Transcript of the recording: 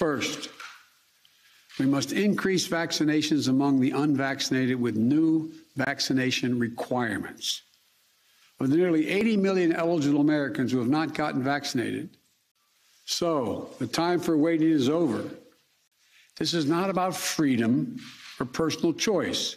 First, we must increase vaccinations among the unvaccinated with new vaccination requirements. Of the nearly 80 million eligible Americans who have not gotten vaccinated, so the time for waiting is over. This is not about freedom or personal choice.